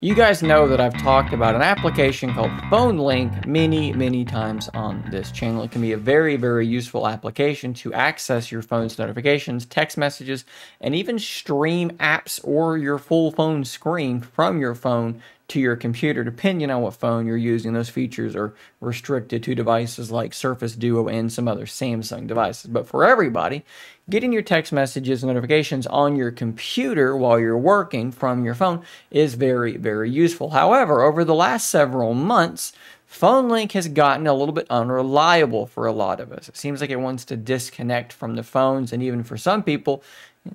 You guys know that I've talked about an application called PhoneLink many, many times on this channel. It can be a very, very useful application to access your phone's notifications, text messages, and even stream apps or your full phone screen from your phone to your computer, depending on what phone you're using. Those features are restricted to devices like Surface Duo and some other Samsung devices. But for everybody, getting your text messages and notifications on your computer while you're working from your phone is very, very useful. However, over the last several months, PhoneLink has gotten a little bit unreliable for a lot of us. It seems like it wants to disconnect from the phones, and even for some people,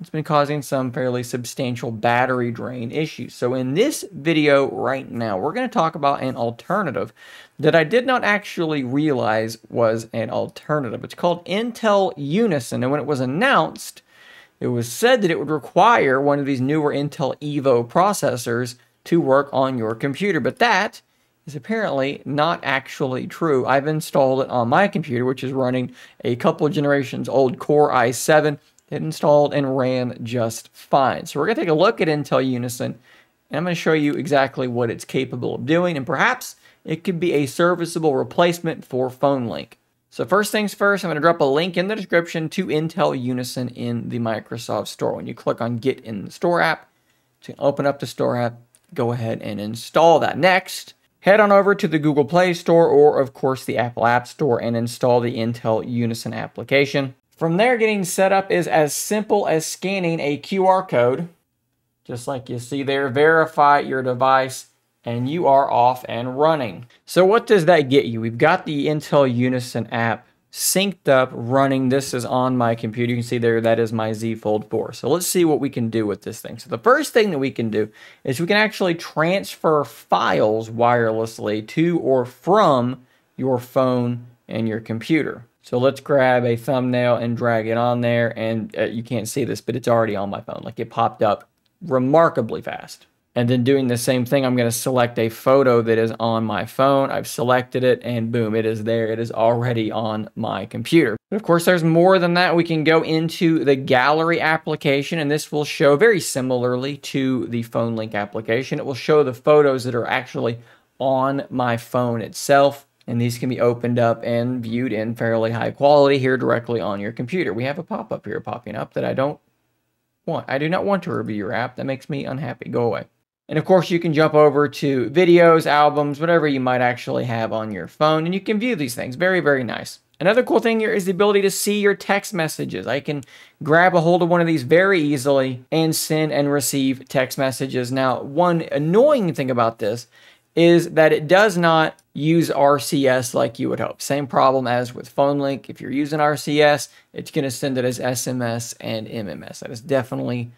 it's been causing some fairly substantial battery drain issues. So in this video right now, we're going to talk about an alternative that I did not actually realize was an alternative. It's called Intel Unison, and when it was announced, it was said that it would require one of these newer Intel Evo processors to work on your computer, but that is apparently not actually true. I've installed it on my computer, which is running a couple of generations old Core i7 it installed and ran just fine. So we're going to take a look at Intel Unison, and I'm going to show you exactly what it's capable of doing, and perhaps it could be a serviceable replacement for PhoneLink. So first things first, I'm going to drop a link in the description to Intel Unison in the Microsoft Store. When you click on Get in the Store app, to open up the Store app, go ahead and install that. Next, head on over to the Google Play Store or, of course, the Apple App Store and install the Intel Unison application. From there, getting set up is as simple as scanning a QR code, just like you see there, verify your device, and you are off and running. So what does that get you? We've got the Intel Unison app synced up, running. This is on my computer. You can see there, that is my Z Fold 4. So let's see what we can do with this thing. So the first thing that we can do is we can actually transfer files wirelessly to or from your phone and your computer. So let's grab a thumbnail and drag it on there. And uh, you can't see this, but it's already on my phone. Like it popped up remarkably fast. And then doing the same thing, I'm going to select a photo that is on my phone. I've selected it and boom, it is there. It is already on my computer. But of course, there's more than that. We can go into the gallery application and this will show very similarly to the phone link application. It will show the photos that are actually on my phone itself and these can be opened up and viewed in fairly high quality here directly on your computer. We have a pop-up here popping up that I don't want. I do not want to review your app. That makes me unhappy. Go away. And of course, you can jump over to videos, albums, whatever you might actually have on your phone, and you can view these things. Very, very nice. Another cool thing here is the ability to see your text messages. I can grab a hold of one of these very easily and send and receive text messages. Now, one annoying thing about this is that it does not use RCS like you would hope. Same problem as with PhoneLink. If you're using RCS, it's going to send it as SMS and MMS. That is definitely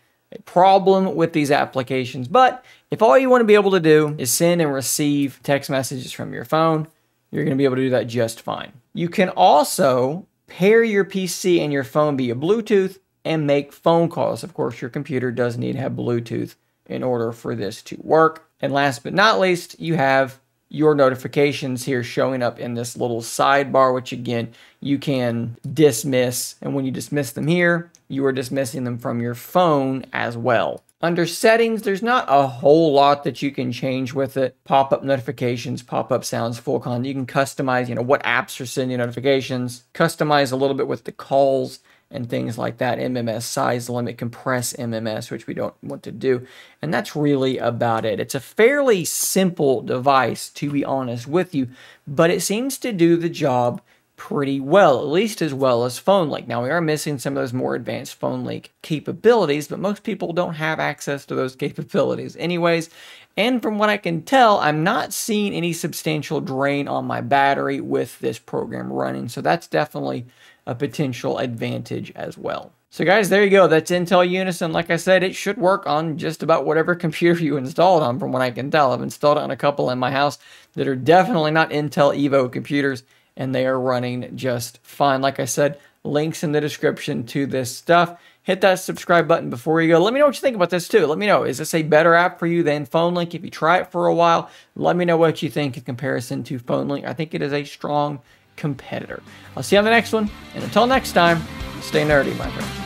problem with these applications. But if all you want to be able to do is send and receive text messages from your phone, you're going to be able to do that just fine. You can also pair your PC and your phone via Bluetooth and make phone calls. Of course, your computer does need to have Bluetooth in order for this to work. And last but not least, you have your notifications here showing up in this little sidebar, which again, you can dismiss. And when you dismiss them here, you are dismissing them from your phone as well. Under settings, there's not a whole lot that you can change with it. Pop-up notifications, pop-up sounds, full content. You can customize, you know, what apps are sending notifications, customize a little bit with the calls and things like that. MMS size limit, compress MMS, which we don't want to do. And that's really about it. It's a fairly simple device, to be honest with you, but it seems to do the job pretty well, at least as well as PhoneLink. Now, we are missing some of those more advanced PhoneLink capabilities, but most people don't have access to those capabilities anyways. And from what I can tell, I'm not seeing any substantial drain on my battery with this program running. So that's definitely a potential advantage as well. So guys, there you go. That's Intel Unison. Like I said, it should work on just about whatever computer you installed on from what I can tell. I've installed it on a couple in my house that are definitely not Intel Evo computers and they are running just fine. Like I said, links in the description to this stuff. Hit that subscribe button before you go. Let me know what you think about this too. Let me know, is this a better app for you than PhoneLink? If you try it for a while, let me know what you think in comparison to PhoneLink. I think it is a strong competitor. I'll see you on the next one, and until next time, stay nerdy, my friends.